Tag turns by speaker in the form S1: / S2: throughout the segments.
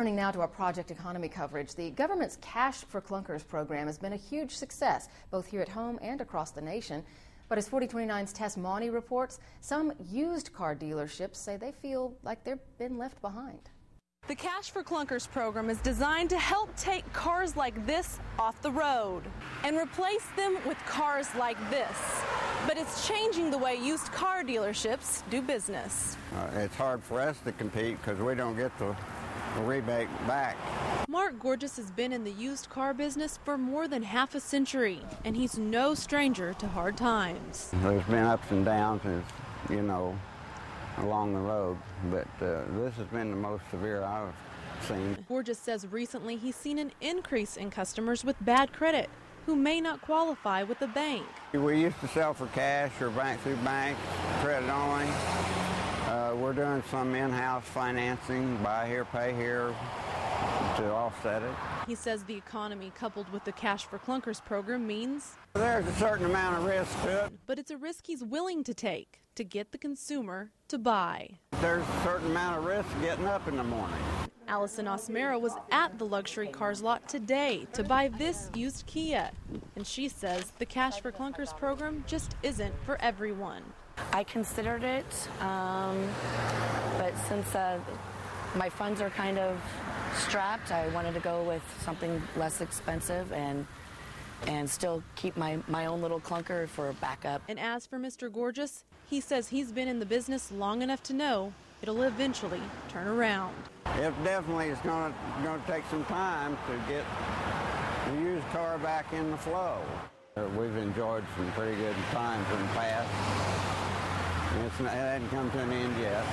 S1: Turning now to our Project Economy coverage, the government's Cash for Clunkers program has been a huge success, both here at home and across the nation. But as 4029's Tess Maune reports, some used car dealerships say they feel like they've been left behind.
S2: The Cash for Clunkers program is designed to help take cars like this off the road and replace them with cars like this. But it's changing the way used car dealerships do business.
S3: Uh, it's hard for us to compete because we don't get the rebate back.
S2: Mark Gorgeous has been in the used car business for more than half a century, and he's no stranger to hard times.
S3: There's been ups and downs, you know, along the road, but uh, this has been the most severe I've seen.
S2: Gorgeous says recently he's seen an increase in customers with bad credit who may not qualify with the bank.
S3: We used to sell for cash or bank through bank, credit only. Uh, we're doing some in-house financing, buy here, pay here, to offset it.
S2: He says the economy coupled with the Cash for Clunkers program means
S3: there's a certain amount of risk to it.
S2: But it's a risk he's willing to take to get the consumer to buy.
S3: There's a certain amount of risk getting up in the morning.
S2: Allison Osmera was at the luxury cars lot today to buy this used Kia. And she says the Cash for Clunkers program just isn't for everyone.
S4: I considered it, um, but since uh, my funds are kind of strapped, I wanted to go with something less expensive and and still keep my, my own little clunker for backup.
S2: And as for Mr. Gorgeous, he says he's been in the business long enough to know it'll eventually turn around.
S3: It definitely is going to take some time to get the used car back in the flow. We've enjoyed some pretty good times in the past. It's not, it hasn't come to an end yet.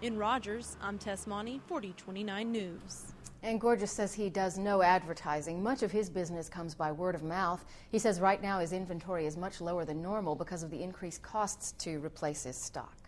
S2: In Rogers, I'm Tess Maune, 4029 News.
S1: And Gorgeous says he does no advertising. Much of his business comes by word of mouth. He says right now his inventory is much lower than normal because of the increased costs to replace his stock.